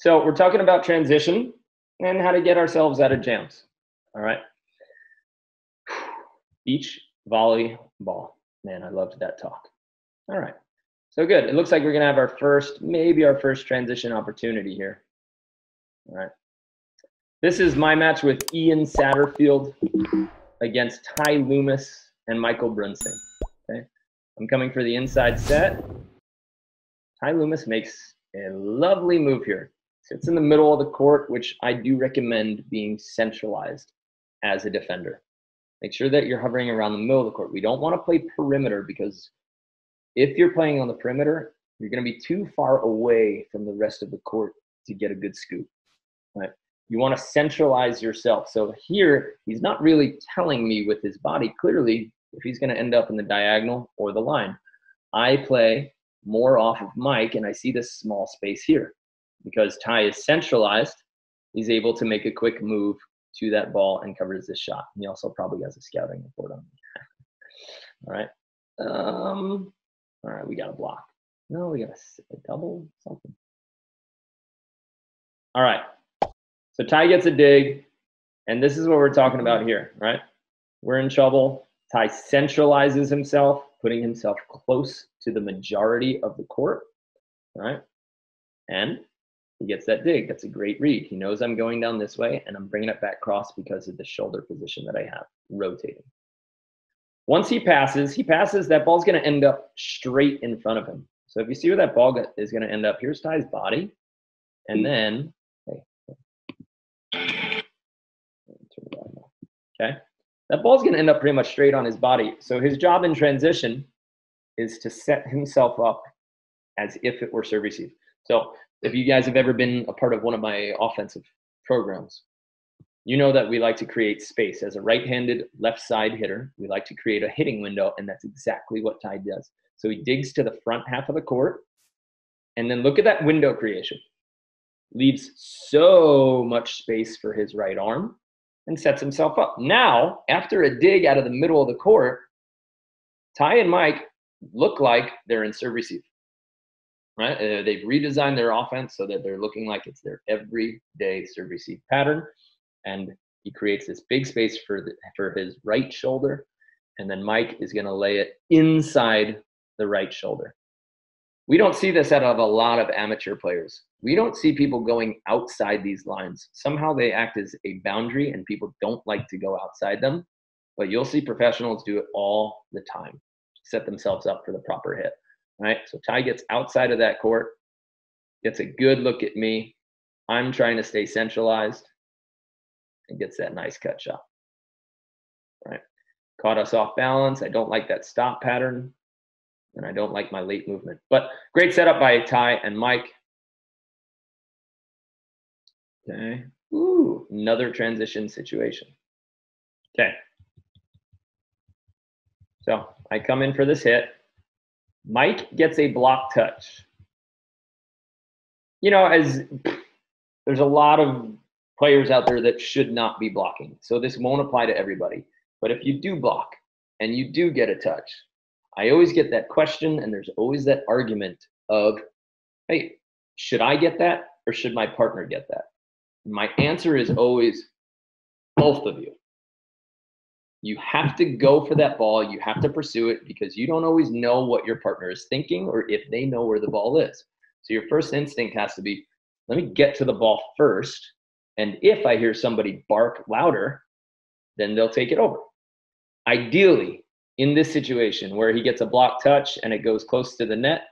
So we're talking about transition and how to get ourselves out of jams. All right. Beach volley ball. Man, I loved that talk. All right. So good. It looks like we're going to have our first, maybe our first transition opportunity here. All right. This is my match with Ian Satterfield against Ty Loomis and Michael Brunsting. Okay. I'm coming for the inside set. Ty Loomis makes a lovely move here. Sits in the middle of the court, which I do recommend being centralized as a defender. Make sure that you're hovering around the middle of the court. We don't want to play perimeter because if you're playing on the perimeter, you're going to be too far away from the rest of the court to get a good scoop. Right? You want to centralize yourself. So here, he's not really telling me with his body clearly if he's going to end up in the diagonal or the line. I play more off of Mike, and I see this small space here because Ty is centralized. He's able to make a quick move to that ball and covers this shot. He also probably has a scouting report on me. all right. Um, all right, we got a block. No, we got a, a double something. All right. So Ty gets a dig, and this is what we're talking about here, right? We're in trouble. Ty centralizes himself, putting himself close to the majority of the court, right? And he gets that dig. That's a great read. He knows I'm going down this way, and I'm bringing it back cross because of the shoulder position that I have, rotating. Once he passes, he passes, that ball's going to end up straight in front of him. So if you see where that ball is going to end up, here's Ty's body. And hmm. then, okay, that ball's going to end up pretty much straight on his body. So his job in transition is to set himself up as if it were serve receive. So if you guys have ever been a part of one of my offensive programs, you know that we like to create space. As a right handed left side hitter, we like to create a hitting window, and that's exactly what Ty does. So he digs to the front half of the court, and then look at that window creation. Leaves so much space for his right arm and sets himself up. Now, after a dig out of the middle of the court, Ty and Mike look like they're in serve receive right? Uh, they've redesigned their offense so that they're looking like it's their everyday serve receive pattern. And he creates this big space for the, for his right shoulder, and then Mike is going to lay it inside the right shoulder. We don't see this out of a lot of amateur players. We don't see people going outside these lines. Somehow they act as a boundary, and people don't like to go outside them. But you'll see professionals do it all the time, set themselves up for the proper hit right? So Ty gets outside of that court, gets a good look at me. I'm trying to stay centralized and gets that nice cut shot, right? Caught us off balance. I don't like that stop pattern and I don't like my late movement. But great setup by Ty and Mike. Okay. Ooh, another transition situation. Okay. So I come in for this hit. Mike gets a block touch. You know, as there's a lot of players out there that should not be blocking. So this won't apply to everybody. But if you do block and you do get a touch, I always get that question and there's always that argument of, hey, should I get that or should my partner get that? My answer is always both of you. You have to go for that ball. You have to pursue it because you don't always know what your partner is thinking or if they know where the ball is. So your first instinct has to be let me get to the ball first. And if I hear somebody bark louder, then they'll take it over. Ideally, in this situation where he gets a block touch and it goes close to the net,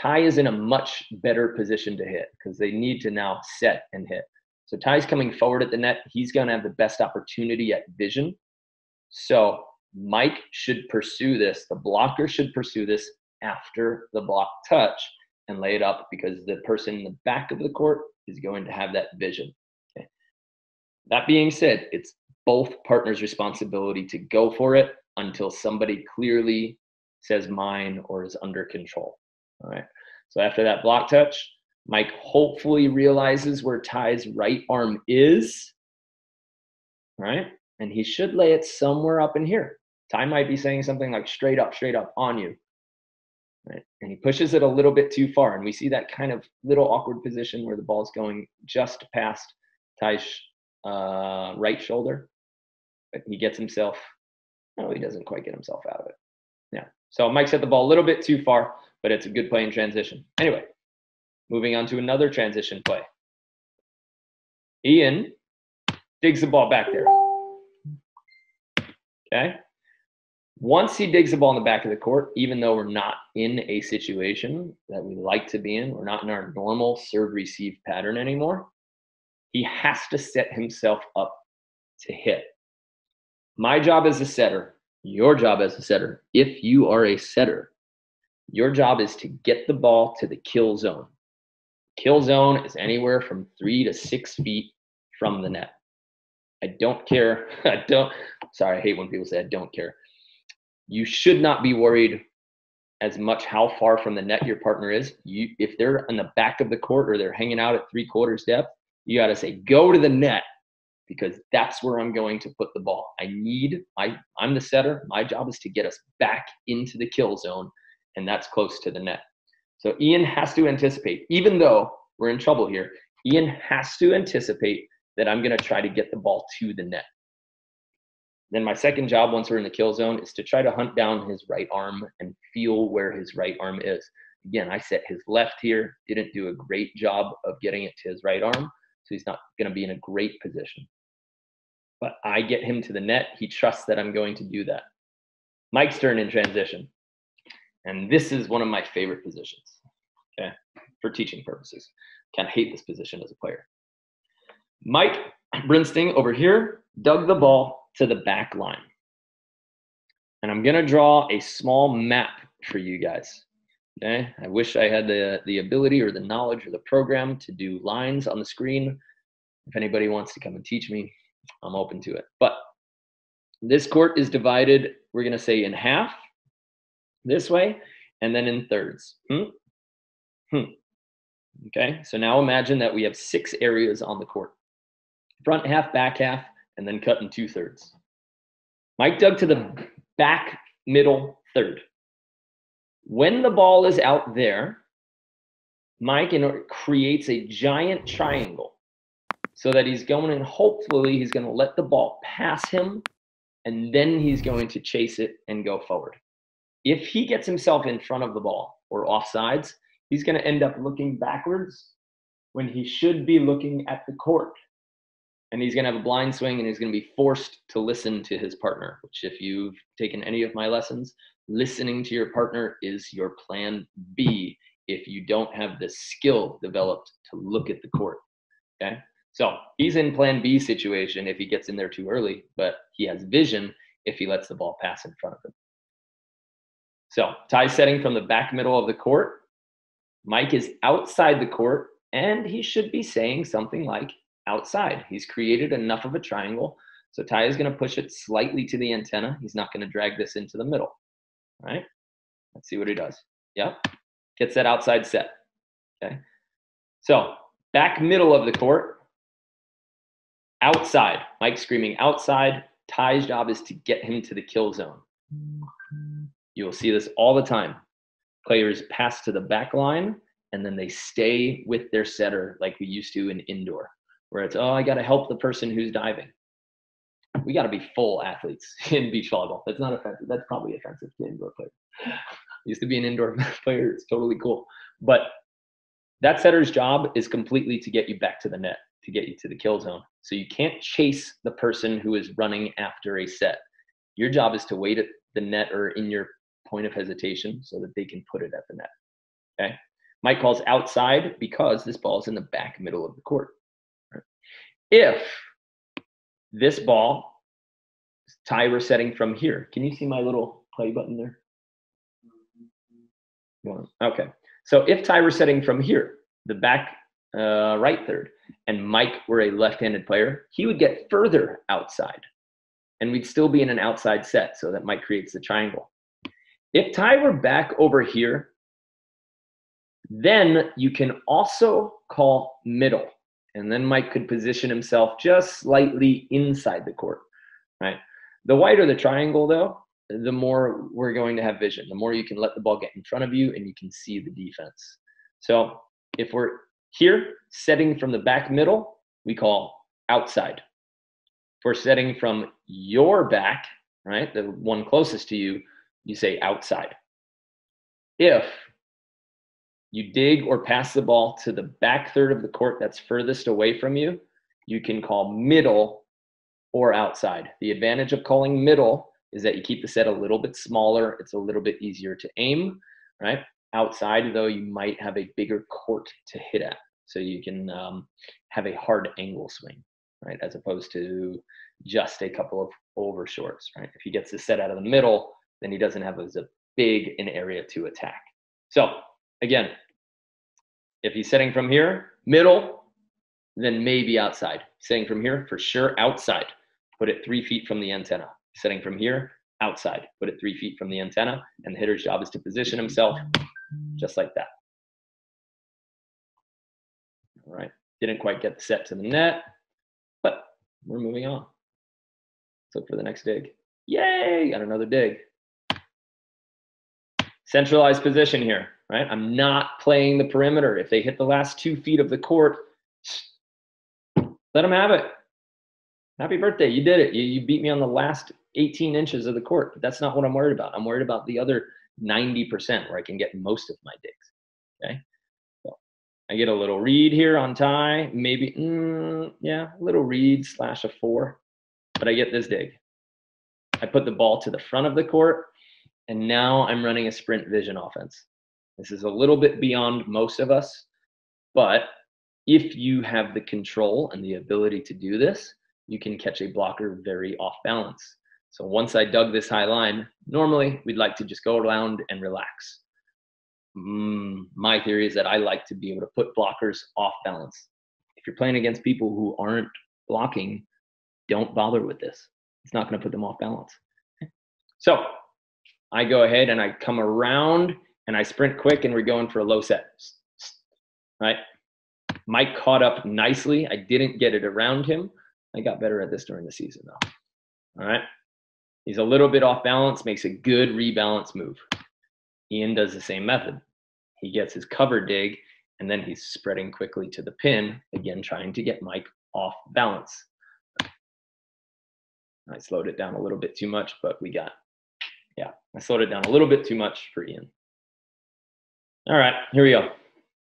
Ty is in a much better position to hit because they need to now set and hit. So Ty's coming forward at the net. He's going to have the best opportunity at vision so Mike should pursue this. The blocker should pursue this after the block touch and lay it up because the person in the back of the court is going to have that vision. Okay. That being said, it's both partners' responsibility to go for it until somebody clearly says mine or is under control. All right. So after that block touch, Mike hopefully realizes where Ty's right arm is. All right and he should lay it somewhere up in here. Ty might be saying something like straight up, straight up on you. right? And he pushes it a little bit too far, and we see that kind of little awkward position where the ball's going just past Ty's uh, right shoulder, but he gets himself. No, he doesn't quite get himself out of it. Yeah. So Mike set the ball a little bit too far, but it's a good play in transition. Anyway, moving on to another transition play. Ian digs the ball back there. Okay. Once he digs the ball in the back of the court, even though we're not in a situation that we like to be in, we're not in our normal serve receive pattern anymore, he has to set himself up to hit. My job as a setter, your job as a setter, if you are a setter, your job is to get the ball to the kill zone. Kill zone is anywhere from three to six feet from the net. I don't care. I don't, sorry, I hate when people say I don't care you should not be worried as much how far from the net your partner is. You, if they're in the back of the court or they're hanging out at three quarters depth, you got to say, go to the net because that's where I'm going to put the ball. I need, I, I'm the setter. My job is to get us back into the kill zone, and that's close to the net. So Ian has to anticipate, even though we're in trouble here, Ian has to anticipate that I'm going to try to get the ball to the net. Then my second job, once we're in the kill zone, is to try to hunt down his right arm and feel where his right arm is. Again, I set his left here, didn't do a great job of getting it to his right arm, so he's not going to be in a great position. But I get him to the net. He trusts that I'm going to do that. Mike's turn in transition. And this is one of my favorite positions, okay, for teaching purposes. Kind of hate this position as a player. Mike Brunsting over here dug the ball to the back line. And I'm going to draw a small map for you guys. Okay. I wish I had the, the ability or the knowledge or the program to do lines on the screen. If anybody wants to come and teach me, I'm open to it. But this court is divided, we're going to say in half this way, and then in thirds. Hmm? Hmm. Okay, so now imagine that we have six areas on the court front half, back half, and then cut in two thirds. Mike dug to the back middle third. When the ball is out there, Mike creates a giant triangle so that he's going and hopefully he's going to let the ball pass him and then he's going to chase it and go forward. If he gets himself in front of the ball or offsides, he's going to end up looking backwards when he should be looking at the court and he's going to have a blind swing and he's going to be forced to listen to his partner which if you've taken any of my lessons listening to your partner is your plan b if you don't have the skill developed to look at the court okay? So he's in plan b situation if he gets in there too early but he has vision if he lets the ball pass in front of him. So Ty setting from the back middle of the court. Mike is outside the court and he should be saying something like outside. He's created enough of a triangle. So Ty is going to push it slightly to the antenna. He's not going to drag this into the middle. All right. Let's see what he does. Yep. Gets that outside set. Okay. So back middle of the court. Outside. Mike screaming outside. Ty's job is to get him to the kill zone. You will see this all the time. Players pass to the back line and then they stay with their setter like we used to in indoor where it's oh I got to help the person who's diving. We got to be full athletes in beach volleyball. That's not offensive. That's probably offensive to indoor players. used to be an indoor player. It's totally cool, but that setter's job is completely to get you back to the net, to get you to the kill zone. So you can't chase the person who is running after a set. Your job is to wait at the net or in your point of hesitation so that they can put it at the net. Okay. Mike calls outside because this ball is in the back middle of the court. If this ball, Ty were setting from here, can you see my little play button there? One. Okay. So if Ty were setting from here, the back uh, right third, and Mike were a left-handed player, he would get further outside, and we'd still be in an outside set. So that Mike creates the triangle. If Ty were back over here, then you can also call middle. And then Mike could position himself just slightly inside the court, right? The wider the triangle, though, the more we're going to have vision, the more you can let the ball get in front of you and you can see the defense. So if we're here setting from the back middle, we call outside. If we're setting from your back, right, the one closest to you, you say outside. If you dig or pass the ball to the back third of the court that's furthest away from you, you can call middle or outside. The advantage of calling middle is that you keep the set a little bit smaller. It's a little bit easier to aim, right? Outside, though, you might have a bigger court to hit at. So you can um, have a hard angle swing, right? As opposed to just a couple of over shorts, right? If he gets the set out of the middle, then he doesn't have as a big an area to attack. So again, if he's setting from here, middle, then maybe outside. Setting from here, for sure, outside. Put it three feet from the antenna setting from here outside, put it three feet from the antenna, and the hitter's job is to position himself just like that. All right, didn't quite get the set to the net, but we're moving on. Let's look for the next dig. Yay, got another dig. Centralized position here, right? I'm not playing the perimeter. If they hit the last two feet of the court, let them have it. Happy birthday, you did it. You, you beat me on the last 18 inches of the court. But that's not what I'm worried about. I'm worried about the other 90% where I can get most of my digs. Okay. So I get a little read here on Ty, maybe, mm, yeah, a little read slash a four, but I get this dig. I put the ball to the front of the court, and now I'm running a sprint vision offense. This is a little bit beyond most of us, but if you have the control and the ability to do this, you can catch a blocker very off balance. So once I dug this high line, normally we'd like to just go around and relax. Mm, my theory is that I like to be able to put blockers off balance. If you're playing against people who aren't blocking, don't bother with this. It's not going to put them off balance. So I go ahead and I come around and I sprint quick and we're going for a low set. Right? Mike caught up nicely. I didn't get it around him. I got better at this during the season though. All right. He's a little bit off balance, makes a good rebalance move. Ian does the same method. He gets his cover dig, and then he's spreading quickly to the pin, again, trying to get Mike off balance. I slowed it down a little bit too much, but we got, yeah, I slowed it down a little bit too much for Ian. All right, here we go.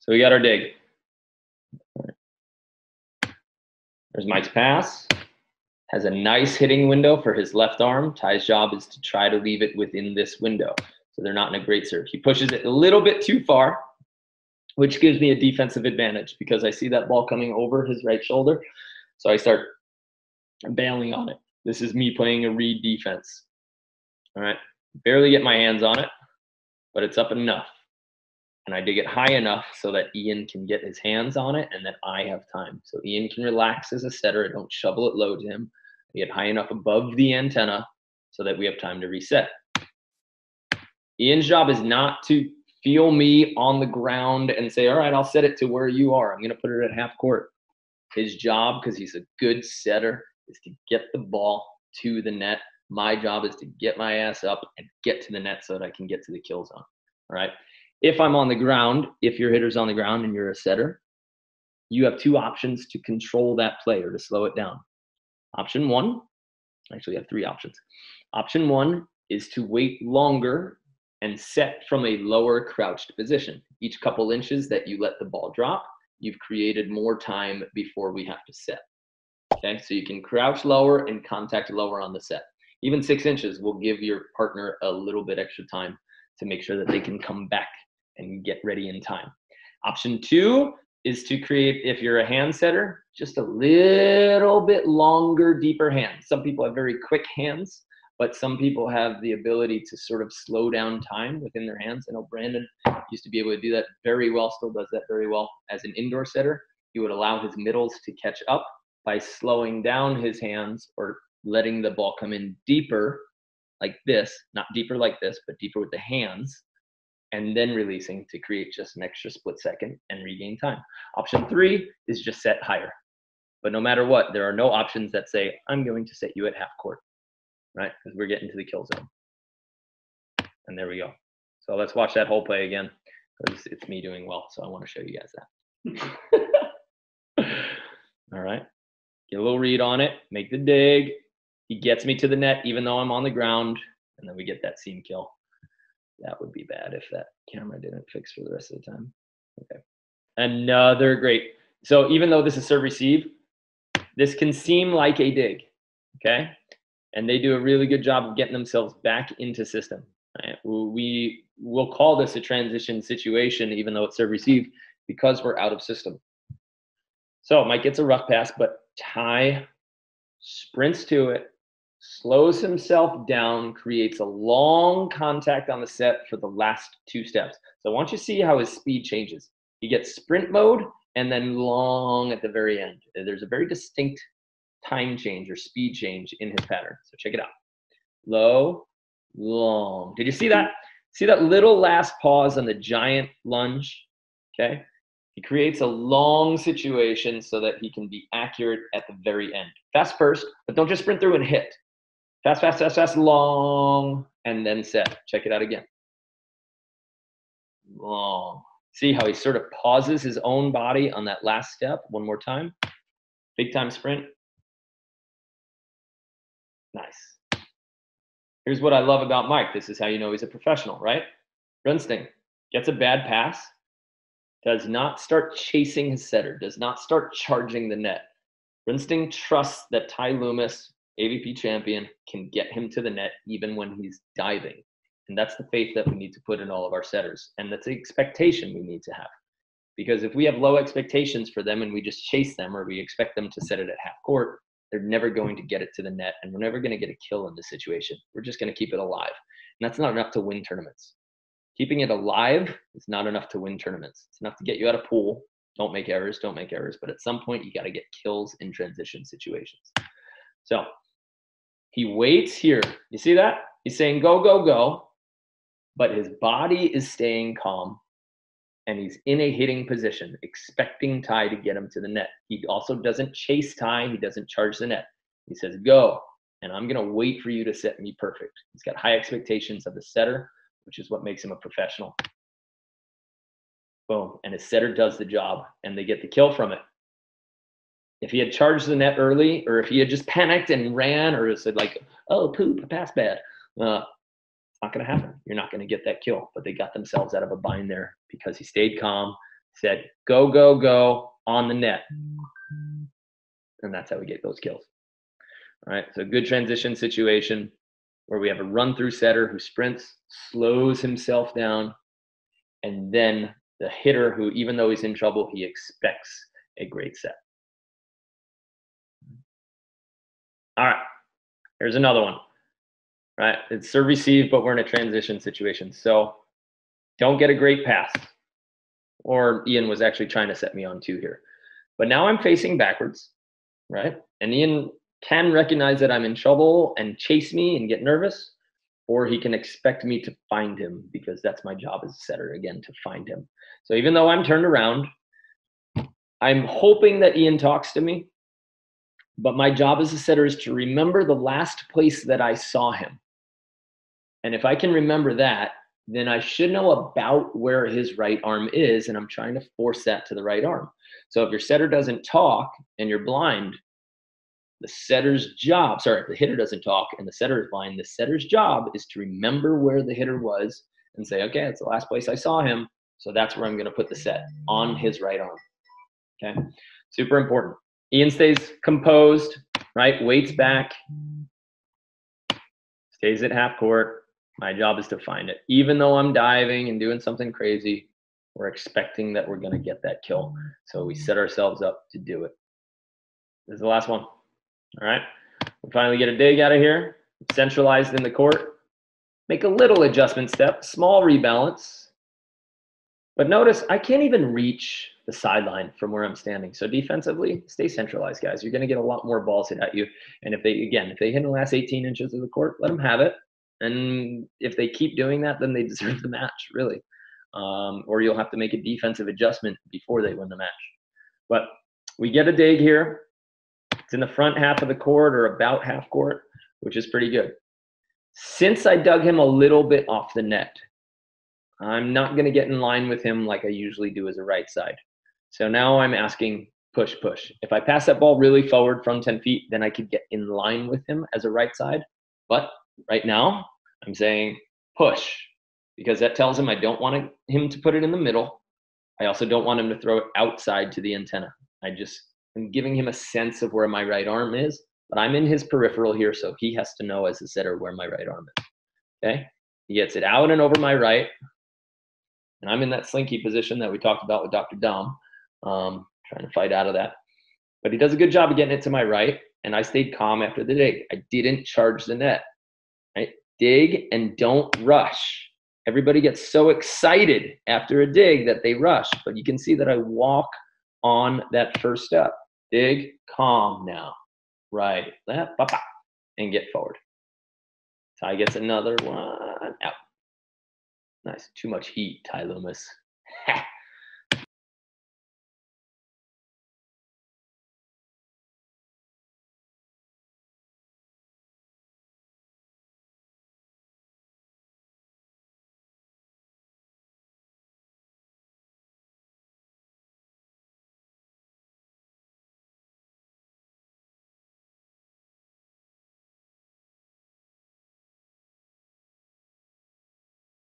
So we got our dig. There's Mike's pass has a nice hitting window for his left arm. Ty's job is to try to leave it within this window. So they're not in a great serve. He pushes it a little bit too far, which gives me a defensive advantage because I see that ball coming over his right shoulder. So I start bailing on it. This is me playing a read defense. All right. Barely get my hands on it, but it's up enough. And I dig it high enough so that Ian can get his hands on it and that I have time. So Ian can relax as a setter. I don't shovel it low to him get high enough above the antenna so that we have time to reset. Ian's job is not to feel me on the ground and say, all right, I'll set it to where you are. I'm going to put it at half court. His job, because he's a good setter, is to get the ball to the net. My job is to get my ass up and get to the net so that I can get to the kill zone. All right. If I'm on the ground, if your hitter's on the ground and you're a setter, you have two options to control that play or to slow it down. Option one, actually, you have three options. Option one is to wait longer and set from a lower crouched position. Each couple inches that you let the ball drop, you've created more time before we have to set. Okay, so you can crouch lower and contact lower on the set. Even six inches will give your partner a little bit extra time to make sure that they can come back and get ready in time. Option two is to create, if you're a hand setter, just a little bit longer, deeper hands. Some people have very quick hands, but some people have the ability to sort of slow down time within their hands. I know Brandon used to be able to do that very well, still does that very well as an indoor setter. He would allow his middles to catch up by slowing down his hands or letting the ball come in deeper like this, not deeper like this, but deeper with the hands and then releasing to create just an extra split second and regain time. Option three is just set higher. But no matter what, there are no options that say, I'm going to set you at half court, right? Because we're getting to the kill zone. And there we go. So let's watch that whole play again because it's me doing well. So I want to show you guys that. All right. Get a little read on it, make the dig. He gets me to the net even though I'm on the ground, and then we get that seam kill. That would be bad if that camera didn't fix for the rest of the time. Okay. Another great. So even though this is serve receive, this can seem like a dig. Okay. And they do a really good job of getting themselves back into system. Right? We will call this a transition situation, even though it's serve receive, because we're out of system. So Mike gets a rough pass, but Ty sprints to it, slows himself down, creates a long contact on the set for the last two steps. So I want you to see how his speed changes. He gets sprint mode and then long at the very end. There's a very distinct time change or speed change in his pattern. So check it out. Low, long. Did you see that? See that little last pause on the giant lunge? Okay. He creates a long situation so that he can be accurate at the very end. Fast first, but don't just sprint through and hit. Fast, fast, fast, fast, long, and then set. Check it out again. Long. See how he sort of pauses his own body on that last step one more time? Big time sprint. Nice. Here's what I love about Mike. This is how you know he's a professional, right? Brunsting gets a bad pass, does not start chasing his setter, does not start charging the net. Brunsting trusts that Ty Loomis, AVP champion, can get him to the net even when he's diving. And that's the faith that we need to put in all of our setters. And that's the expectation we need to have. Because if we have low expectations for them and we just chase them or we expect them to set it at half court, they're never going to get it to the net and we're never going to get a kill in this situation. We're just going to keep it alive. And that's not enough to win tournaments. Keeping it alive is not enough to win tournaments. It's enough to get you out of pool. Don't make errors, don't make errors. But at some point, you got to get kills in transition situations. So he waits here. You see that? He's saying go, go, go but his body is staying calm and he's in a hitting position, expecting Ty to get him to the net. He also doesn't chase Ty, he doesn't charge the net. He says, Go, and I'm going to wait for you to set me perfect. He's got high expectations of the setter, which is what makes him a professional. Boom. And his setter does the job, and they get the kill from it. If he had charged the net early, or if he had just panicked and ran, or said, like, oh, poop, pass bad, uh, not going to happen. You're not going to get that kill. But they got themselves out of a bind there because he stayed calm, said, go, go, go on the net. And that's how we get those kills. All right. So good transition situation where we have a run through setter who sprints, slows himself down, and then the hitter who, even though he's in trouble, he expects a great set. All right. Here's another one right? It's serve receive, but we're in a transition situation. So don't get a great pass. Or Ian was actually trying to set me on two here. But now I'm facing backwards, right? And Ian can recognize that I'm in trouble and chase me and get nervous, or he can expect me to find him because that's my job as a setter again to find him. So even though I'm turned around, I'm hoping that Ian talks to me. But my job as a setter is to remember the last place that I saw him. And if I can remember that, then I should know about where his right arm is, and I'm trying to force that to the right arm. So if your setter doesn't talk and you're blind, the setter's job, sorry, if the hitter doesn't talk and the setter is blind, the setter's job is to remember where the hitter was and say, okay, it's the last place I saw him. So that's where I'm going to put the set on his right arm. Okay, super important. Ian stays composed, right? Waits back, stays at half court, my job is to find it. Even though I'm diving and doing something crazy, we're expecting that we're going to get that kill. So we set ourselves up to do it. This is the last one. All right. We finally get a dig out of here. Centralized in the court. Make a little adjustment step, small rebalance. But notice I can't even reach the sideline from where I'm standing. So defensively, stay centralized, guys. You're going to get a lot more balls hit at you. And if they, again, if they hit in the last 18 inches of the court, let them have it. And if they keep doing that, then they deserve the match, really. Um, or you'll have to make a defensive adjustment before they win the match. But we get a dig here. It's in the front half of the court or about half court, which is pretty good. Since I dug him a little bit off the net, I'm not going to get in line with him like I usually do as a right side. So now I'm asking push, push. If I pass that ball really forward from 10 feet, then I could get in line with him as a right side. But right now, I'm saying push because that tells him I don't want him to put it in the middle. I also don't want him to throw it outside to the antenna. I just am giving him a sense of where my right arm is, but I'm in his peripheral here, so he has to know as a setter where my right arm is. Okay? He gets it out and over my right, and I'm in that slinky position that we talked about with Dr. Dom, um, trying to fight out of that. But he does a good job of getting it to my right, and I stayed calm after the dig. I didn't charge the net. Right? Dig and don't rush. Everybody gets so excited after a dig that they rush, but you can see that I walk on that first step. Dig, calm now. Right, left, and get forward. Ty gets another one out. Nice. Too much heat, Ty Loomis.